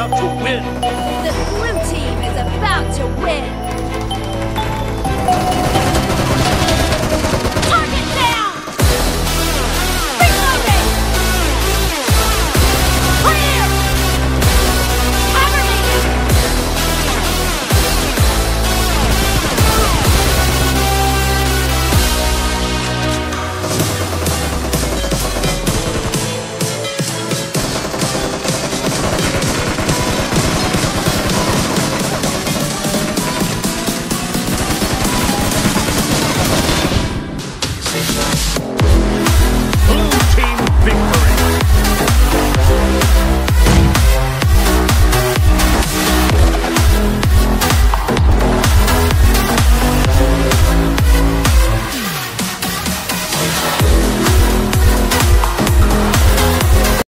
about to win. The swim team is about to win.